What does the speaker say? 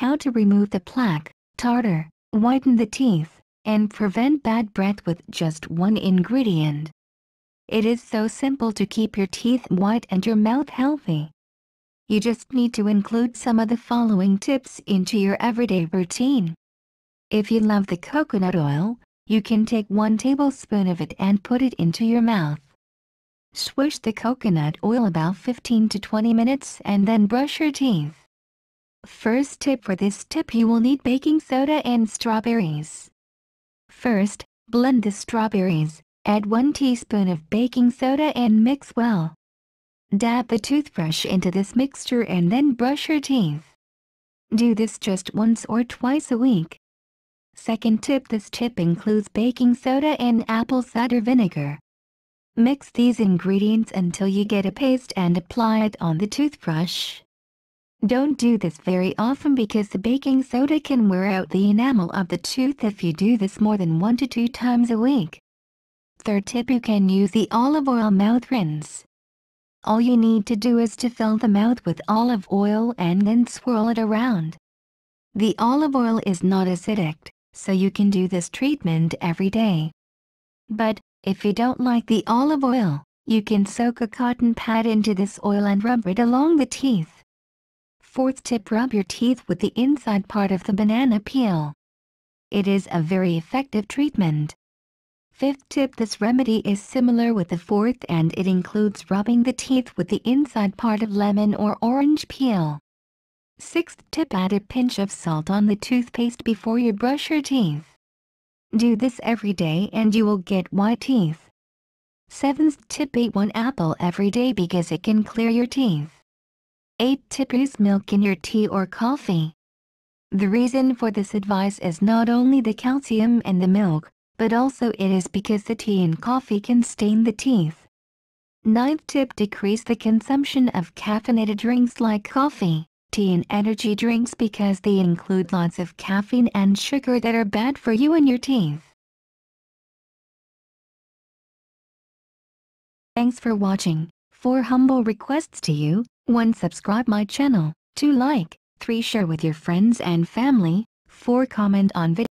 how to remove the plaque, tartar, whiten the teeth, and prevent bad breath with just one ingredient. It is so simple to keep your teeth white and your mouth healthy. You just need to include some of the following tips into your everyday routine. If you love the coconut oil, you can take 1 tablespoon of it and put it into your mouth. Swish the coconut oil about 15 to 20 minutes and then brush your teeth. First tip for this tip you will need baking soda and strawberries. First, blend the strawberries, add 1 teaspoon of baking soda and mix well. Dab the toothbrush into this mixture and then brush your teeth. Do this just once or twice a week. Second tip This tip includes baking soda and apple cider vinegar. Mix these ingredients until you get a paste and apply it on the toothbrush. Don't do this very often because the baking soda can wear out the enamel of the tooth if you do this more than 1 to 2 times a week. Third tip You can use the olive oil mouth rinse. All you need to do is to fill the mouth with olive oil and then swirl it around. The olive oil is not acidic, so you can do this treatment every day. But, if you don't like the olive oil, you can soak a cotton pad into this oil and rub it along the teeth. Fourth tip Rub your teeth with the inside part of the banana peel. It is a very effective treatment. Fifth tip This remedy is similar with the fourth and it includes rubbing the teeth with the inside part of lemon or orange peel. Sixth tip Add a pinch of salt on the toothpaste before you brush your teeth. Do this every day and you will get white teeth. Seventh tip Eat one apple every day because it can clear your teeth. 8 tip Use milk in your tea or coffee. The reason for this advice is not only the calcium in the milk, but also it is because the tea and coffee can stain the teeth. Ninth tip Decrease the consumption of caffeinated drinks like coffee, tea and energy drinks because they include lots of caffeine and sugar that are bad for you and your teeth. Thanks for watching. For humble requests to you, 1. Subscribe my channel, 2. Like, 3. Share with your friends and family, 4. Comment on video.